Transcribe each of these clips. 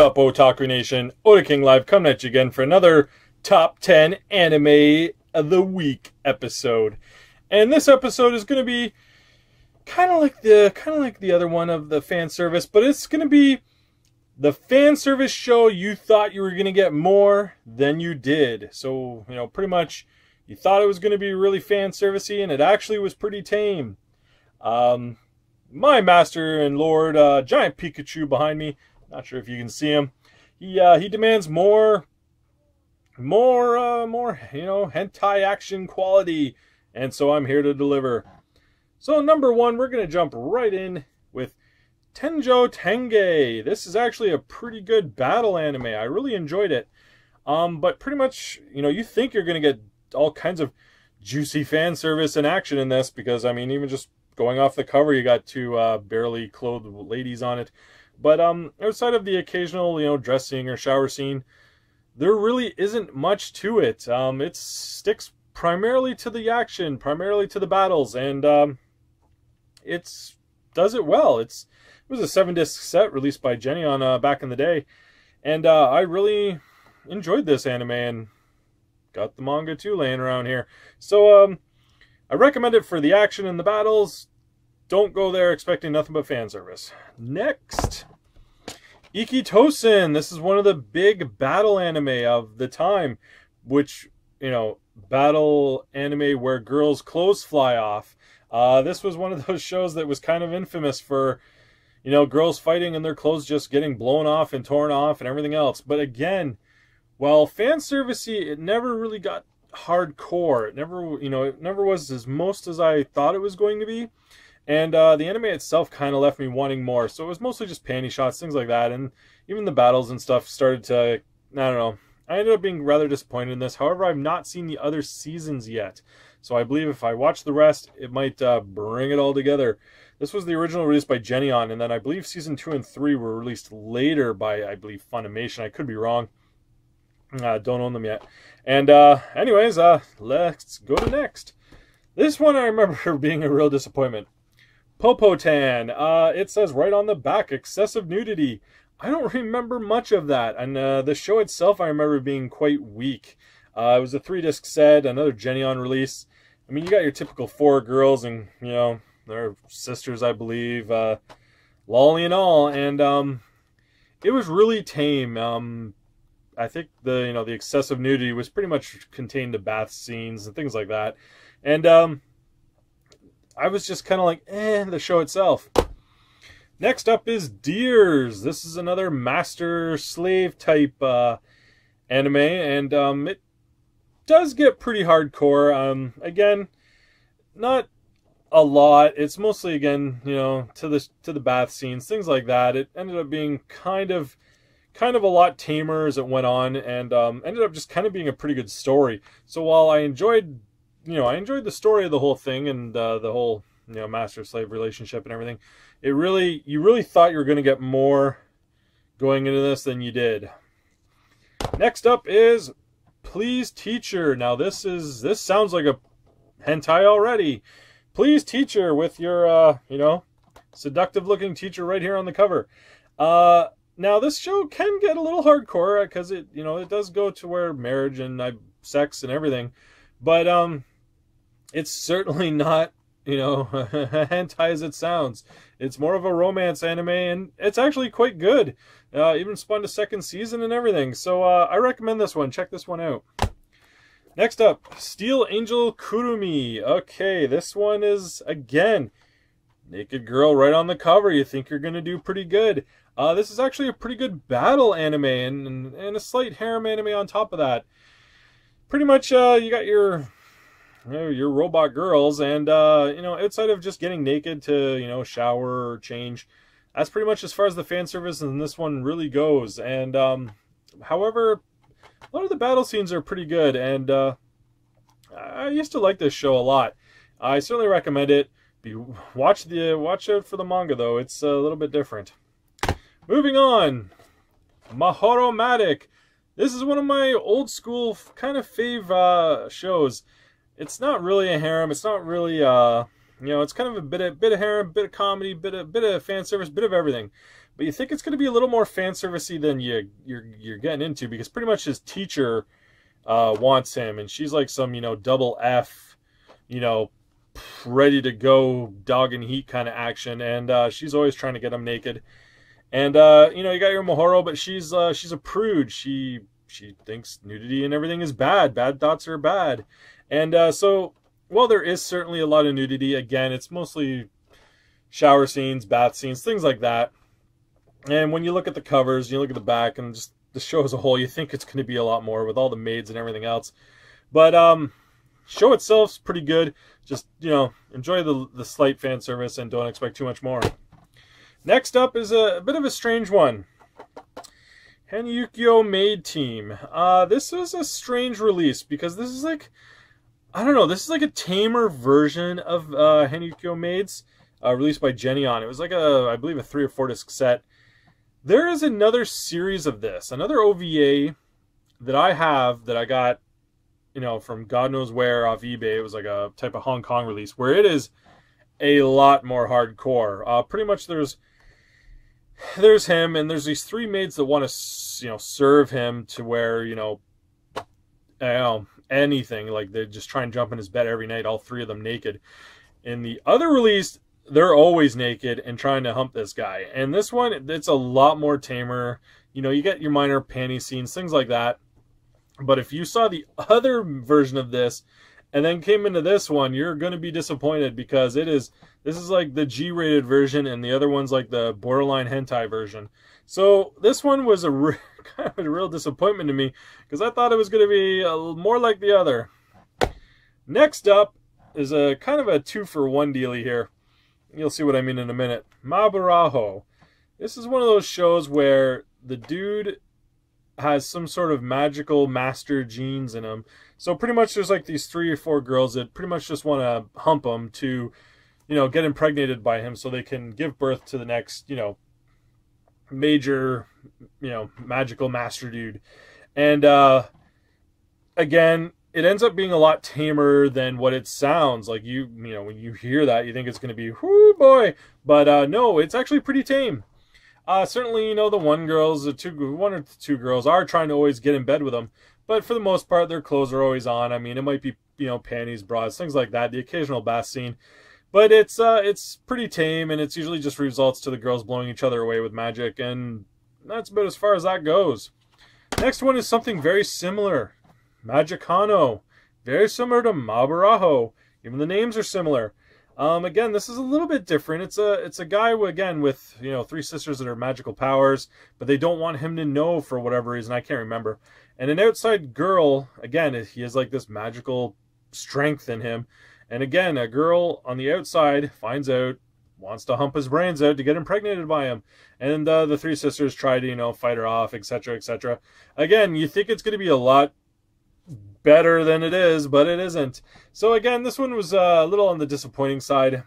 up, Otaku Nation? Otaking Live coming at you again for another top 10 anime of the week episode. And this episode is going to be kind of like the kind of like the other one of the fan service, but it's going to be the fan service show you thought you were going to get more than you did. So, you know, pretty much you thought it was going to be really fan servicey and it actually was pretty tame. Um, my master and lord, uh, giant Pikachu behind me. Not sure if you can see him. He uh, he demands more, more, uh, more, you know, hentai action quality, and so I'm here to deliver. So number one, we're gonna jump right in with Tenjo Tenge. This is actually a pretty good battle anime. I really enjoyed it. Um, but pretty much, you know, you think you're gonna get all kinds of juicy fan service and action in this because I mean, even just going off the cover, you got two uh, barely clothed ladies on it. But um, outside of the occasional, you know, dressing or shower scene, there really isn't much to it. Um, it sticks primarily to the action, primarily to the battles, and um, it's does it well. It's it was a seven disc set released by Geneon uh, back in the day, and uh, I really enjoyed this anime and got the manga too laying around here. So um, I recommend it for the action and the battles. Don't go there expecting nothing but fan service. Next, Ikki Tousen. This is one of the big battle anime of the time, which, you know, battle anime where girls' clothes fly off. Uh, this was one of those shows that was kind of infamous for, you know, girls fighting and their clothes just getting blown off and torn off and everything else. But again, well, fan servicey, it never really got hardcore. It never, you know, it never was as most as I thought it was going to be. And uh, the anime itself kind of left me wanting more. So it was mostly just panty shots, things like that. And even the battles and stuff started to, I don't know. I ended up being rather disappointed in this. However, I've not seen the other seasons yet. So I believe if I watch the rest, it might uh, bring it all together. This was the original release by Geneon, and then I believe season 2 and 3 were released later by, I believe, Funimation. I could be wrong. Uh, don't own them yet. And uh, anyways, uh, let's go to next. This one I remember being a real disappointment. Popotan. Uh, it says right on the back, excessive nudity. I don't remember much of that. And uh, the show itself, I remember being quite weak. Uh, it was a three disc set, another Geneon release. I mean, you got your typical four girls, and you know they're sisters, I believe, uh, loli and all, and um, it was really tame. Um, I think the you know the excessive nudity was pretty much contained to bath scenes and things like that, and um, I was just kind of like, eh, the show itself. Next up is DearS. This is another master slave type uh, anime, and um, it does get pretty hardcore. Um, again, not a lot. It's mostly again, you know, to the to the bath scenes, things like that. It ended up being kind of kind of a lot tamer as it went on, and um, ended up just kind of being a pretty good story. So while I enjoyed, you know, I enjoyed the story of the whole thing and uh, the whole you know master slave relationship and everything, it really you really thought you were going to get more going into this than you did. Next up is Please Teacher. Now this is this sounds like a hentai already. Please Teacher with your uh, you know, seductive looking teacher right here on the cover. Uh now this show can get a little hardcore because it, you know, it does go to where marriage and uh, sex and everything, but um, it's certainly not, you know, hentai as it sounds. It's more of a romance anime, and it's actually quite good. Uh, even spun a second season and everything. So uh, I recommend this one. Check this one out. Next up, Steel Angel Kurumi. Okay, this one is again naked girl right on the cover. You think you're gonna do pretty good. Uh, this is actually a pretty good battle anime and, and, and a slight harem anime on top of that. Pretty much, uh, you got your your robot girls, and uh, you know, outside of just getting naked to you know shower or change, that's pretty much as far as the fan service in this one really goes. And um, however, a lot of the battle scenes are pretty good, and uh, I used to like this show a lot. I certainly recommend it. Be watch the watch out for the manga though; it's a little bit different. Moving on, Mahoromatic. This is one of my old school kind of fave uh, shows. It's not really a harem. It's not really, uh, you know, it's kind of a bit of bit of harem, bit of comedy, bit of bit of fan service, bit of everything. but you think it's going to be a little more fan servicey than you you're you're getting into because pretty much his teacher uh, wants him, and she's like some you know double F, you know, ready to go dog and heat kind of action, and uh, she's always trying to get him naked. And uh, you know, you got your Mahoro, but she's uh, she's a prude. She she thinks nudity and everything is bad. Bad thoughts are bad. And uh, so, while there is certainly a lot of nudity, again, it's mostly shower scenes, bath scenes, things like that. And when you look at the covers, you look at the back, and just the show as a whole, you think it's going to be a lot more with all the maids and everything else. But um, show itself's pretty good. Just you know, enjoy the the slight fan service and don't expect too much more. Next up is a, a bit of a strange one. Hanaukyo Maid Team. Uh, this was a strange release because this is like, I don't know, this is like a tamer version of uh, Maids, uh, released by Geneon. It was like a, I believe, a three or four disc set. There is another series of this, another OVA that I have that I got, you know, from God knows where off eBay. It was like a type of Hong Kong release where it is a lot more hardcore. Uh, pretty much there's there's him, and there's these three maids that want to, you know, serve him to where, you know, you know, anything. Like they just try and jump in his bed every night, all three of them naked. In the other release, they're always naked and trying to hump this guy. And this one, it's a lot more tamer. You know, you get your minor panty scenes, things like that. But if you saw the other version of this and then came into this one, you're going to be disappointed because it is this is like the G-rated version, and the other one's like the borderline hentai version. So this one was a kind of a real disappointment to me because I thought it was going to be a, more like the other. Next up is a kind of a two for one dealy here. You'll see what I mean in a minute. Maburaho. This is one of those shows where the dude has some sort of magical master genes in him. So pretty much there's like these three or four girls that pretty much just want to hump him to you know, get impregnated by him so they can give birth to the next, you know, major, you know, magical master dude. And uh again, it ends up being a lot tamer than what it sounds like. You, you know, when you hear that, you think it's going to be, whoo boy, but uh, no, it's actually pretty tame. Uh, certainly, you know, the one girls, the two, one or two girls are trying to always get in bed with them, but for the most part, their clothes are always on. I mean, it might be, you know, panties, bras, things like that. The occasional bath scene, but it's uh, it's pretty tame, and it's usually just results to the girls blowing each other away with magic, and that's about as far as that goes. Next one is something very similar, Magicano, very similar to Maburaho. Even the names are similar. Um, again, this is a little bit different. It's a it's a guy again with you know three sisters that are magical powers, but they don't want him to know for whatever reason. I can't remember. And an outside girl, again, he has like this magical strength in him, and again, a girl on the outside finds out, wants to hump his brains out to get impregnated by him. And uh, the three sisters try to, you know, fight her off, etc., etc. Again, you think it's going to be a lot better than it is, but it isn't. So again, this one was uh, a little on the disappointing side.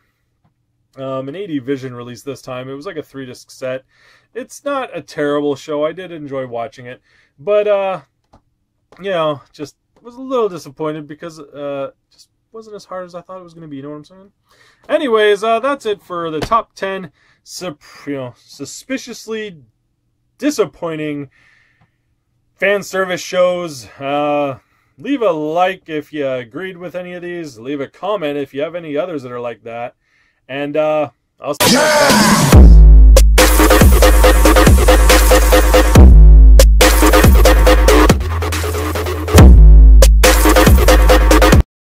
Um, an AD Vision release this time. It was like a three disc set. It's not a terrible show. I did enjoy watching it, but uh, you know, just was a little disappointed because uh, just wasn't as hard as I thought it was going to be. You know what I'm saying? Anyways, uh, that's it for the top 10 you know, suspiciously disappointing fan service shows. Uh, leave a like if you agreed with any of these. Leave a comment if you have any others that are like that. And uh, I'll see time.